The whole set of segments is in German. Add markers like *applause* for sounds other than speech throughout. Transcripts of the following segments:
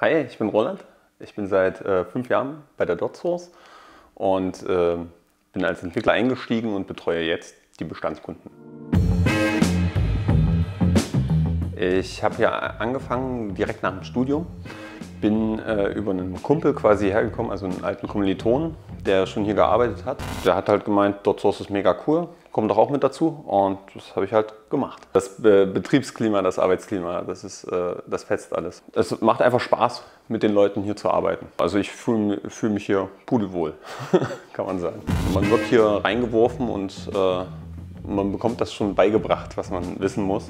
Hi, ich bin Roland. Ich bin seit äh, fünf Jahren bei der DotSource und äh, bin als Entwickler eingestiegen und betreue jetzt die Bestandskunden. Ich habe hier angefangen direkt nach dem Studium, bin äh, über einen Kumpel quasi hergekommen, also einen alten Kommiliton, der schon hier gearbeitet hat. Der hat halt gemeint, DotSource ist mega cool, komm doch auch mit dazu und das habe ich halt gemacht. Das Be Betriebsklima, das Arbeitsklima, das, ist, äh, das fetzt alles. Es macht einfach Spaß, mit den Leuten hier zu arbeiten. Also ich fühle fühl mich hier pudelwohl, *laughs* kann man sagen. Man wird hier reingeworfen und äh, man bekommt das schon beigebracht, was man wissen muss.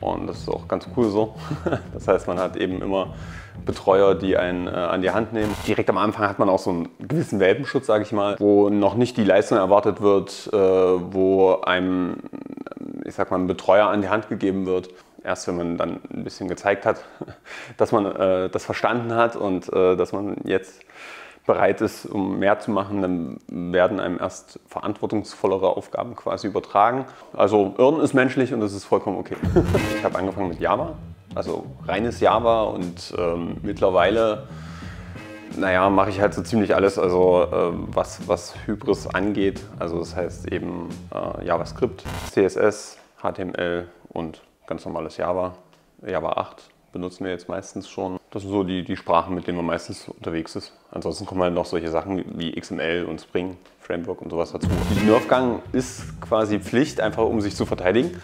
Und das ist auch ganz cool so. *laughs* Das heißt, man hat eben immer Betreuer, die einen äh, an die Hand nehmen. Direkt am Anfang hat man auch so einen gewissen Welpenschutz, sage ich mal, wo noch nicht die Leistung erwartet wird, äh, wo einem, ich sag mal, ein Betreuer an die Hand gegeben wird. Erst wenn man dann ein bisschen gezeigt hat, *laughs* dass man äh, das verstanden hat und äh, dass man jetzt bereit ist, um mehr zu machen, dann werden einem erst verantwortungsvollere Aufgaben quasi übertragen. Also Irren ist menschlich und das ist vollkommen okay. *laughs* Ich habe angefangen mit Java, also reines Java und ähm, mittlerweile naja, mache ich halt so ziemlich alles, also äh, was, was Hybris angeht. Also das heißt eben äh, JavaScript, CSS, HTML und ganz normales Java, Java 8 benutzen wir jetzt meistens schon. Das sind so die, die Sprachen, mit denen man meistens unterwegs ist. Ansonsten kommen halt noch solche Sachen wie XML und Spring Framework und sowas dazu. Nerfgang ist quasi Pflicht, einfach um sich zu verteidigen.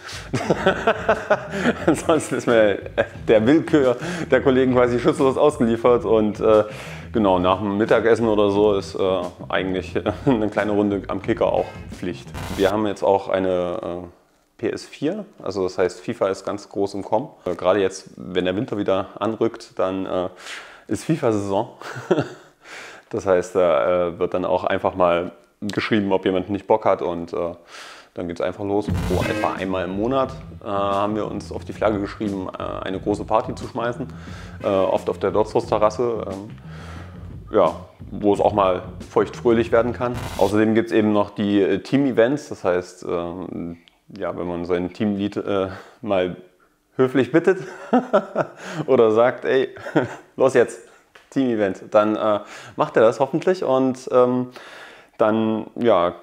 *laughs* Ansonsten ist mir der Willkür der Kollegen quasi schutzlos ausgeliefert und äh, genau, nach dem Mittagessen oder so ist äh, eigentlich *laughs* eine kleine Runde am Kicker auch Pflicht. Wir haben jetzt auch eine äh, PS4. Also das heißt, FIFA ist ganz groß im Kommen. Äh, gerade jetzt, wenn der Winter wieder anrückt, dann äh, ist FIFA-Saison. *laughs* das heißt, da äh, wird dann auch einfach mal geschrieben, ob jemand nicht Bock hat und äh, dann geht es einfach los. So etwa einmal im Monat äh, haben wir uns auf die Flagge geschrieben, äh, eine große Party zu schmeißen. oft auf der Dotshaus-Terrasse. Ähm, ja, wo es auch mal feuchtfröhlich werden kann. Außerdem gibt es eben noch die Team-Events, das heißt, ähm, ja, wenn man sein Teamlead äh, mal höflich bittet *laughs* oder sagt, ey, *laughs* los jetzt, Team-Event, dann äh, macht er das hoffentlich und ähm, dann ja,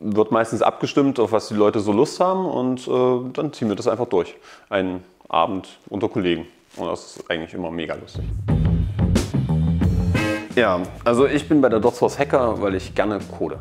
wird meistens abgestimmt, auf was die Leute so Lust haben und äh, dann ziehen wir das einfach durch. Einen Abend unter Kollegen und das ist eigentlich immer mega lustig. Ja, also ich bin bei der DotSource Hacker, weil ich gerne code.